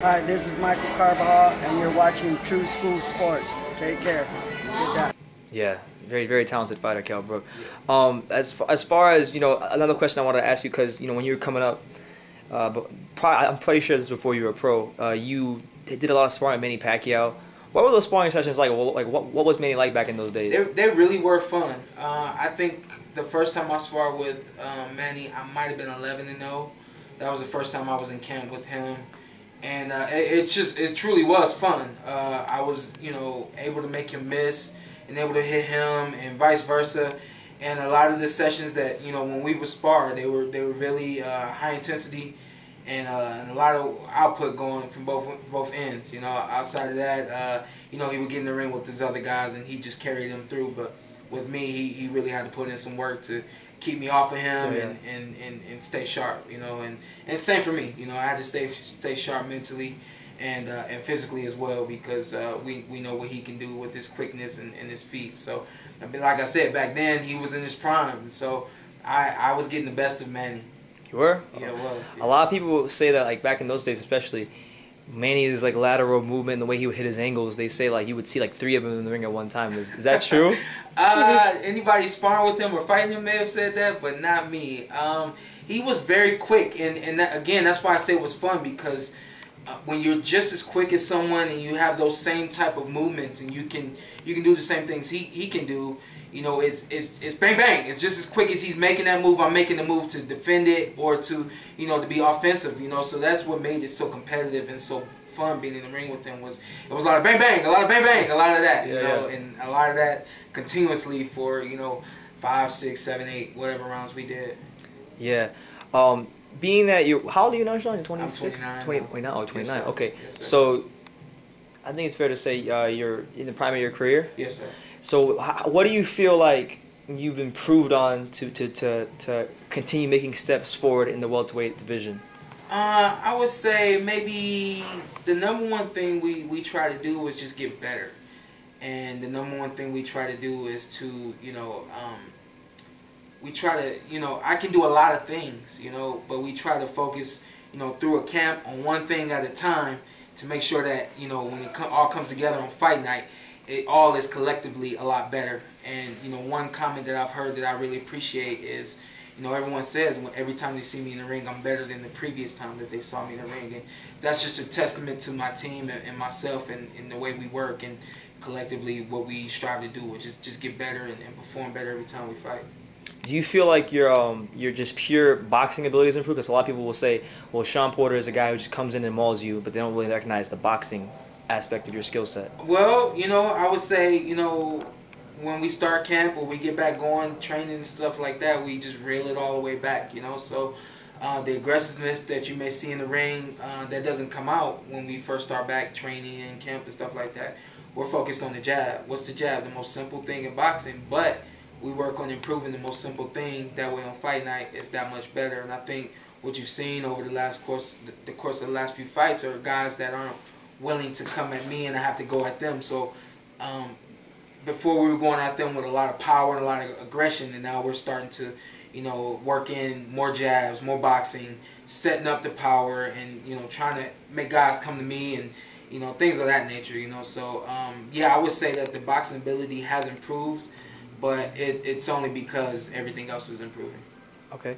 Hi, this is Michael Carvajal, and you're watching Tru School Sports. Take care. Good Yeah, very very talented fighter, Kell Brook. Um, as as far as you know, another question I wanted to ask you because you know when you were coming up, uh, but probably, I'm pretty sure this is before you were a pro. Uh, you did a lot of sparring with Manny Pacquiao. What were those sparring sessions like? Like what what was Manny like back in those days? They, they really were fun. Uh, I think the first time I sparred with um, Manny, I might have been 11 and 0. That was the first time I was in camp with him, and uh, it, it, just it truly was fun. Uh, I was you know able to make him miss and able to hit him, and vice versa. And a lot of the sessions that you know when we would spar, they were they were really uh, high intensity. And, uh, and, a lot of output going from both both ends. You know, outside of that, uh, you know, he would get in the ring with his other guys and he just carried them through. But with me, he, he really had to put in some work to keep me off of him yeah. and, and, and, and stay sharp, you know, and, and same for me, you know, I had to stay stay sharp mentally and uh, and physically as well because uh, we, we know what he can do with his quickness and, and his feet. So, I mean, like I said, back then he was in his prime, so I, I was getting the best of Manny. You were? Yeah, it was. Yeah. A lot of people say that, like back in those days, especially, Manny's like lateral movement, and the way he would hit his angles, they say like you would see like three of them in the ring at one time. Is, is that true? uh, anybody sparring with him or fighting him may have said that, but not me. Um, he was very quick, and and that, again, that's why I say it was fun because when you're just as quick as someone and you have those same type of movements and you can you can do the same things he he can do. You know, it's it's it's bang bang. It's just as quick as he's making that move. I'm making the move to defend it or to you know to be offensive. You know, so that's what made it so competitive and so fun being in the ring with him. Was it was a lot of bang bang, a lot of bang bang, a lot of that. Yeah, you know, yeah. and a lot of that continuously for you know five, six, seven, eight, whatever rounds we did. Yeah. Um, being that you, how old are you now, Shawn? 26? 29. 20, 29. Oh, 29. Yes, okay. Yes, so, I think it's fair to say uh, you're in the prime of your career. Yes, sir. So, how, what do you feel like you've improved on to, to, to, to continue making steps forward in the welterweight division? Uh, I would say maybe the number one thing we, we try to do is just get better. And the number one thing we try to do is to, you know, um, we try to, you know, I can do a lot of things, you know, but we try to focus, you know, through a camp on one thing at a time to make sure that, you know, when it all comes together on fight night, it all is collectively a lot better. And, you know, one comment that I've heard that I really appreciate is, you know, everyone says every time they see me in the ring, I'm better than the previous time that they saw me in the ring. And that's just a testament to my team and, and myself and, and, the way we work and collectively what we strive to do, which is just get better and, and perform better every time we fight do you feel like your um your just pure boxing abilities improve? Because a lot of people will say, well, Shawn Porter is a guy who just comes in and mauls you, but they don't really recognize the boxing aspect of your skill set. Well, you know, I would say, you know, when we start camp or we get back going, training and stuff like that, we just reel it all the way back, you know. So uh, the aggressiveness that you may see in the ring, uh, that doesn't come out when we first start back training and camp and stuff like that. We're focused on the jab. What's the jab? The most simple thing in boxing, but we work on improving the most simple thing. That way on fight night, it's that much better. And I think what you've seen over the last course, the course of the last few fights, are guys that aren't willing to come at me and I have to go at them. So um, before we were going at them with a lot of power and a lot of aggression, and now we're starting to, you know, work in more jabs, more boxing, setting up the power, and you know, trying to make guys come to me and you know things of that nature. You know, so um, yeah, I would say that the boxing ability has improved but it, it's only because everything else is improving. Okay.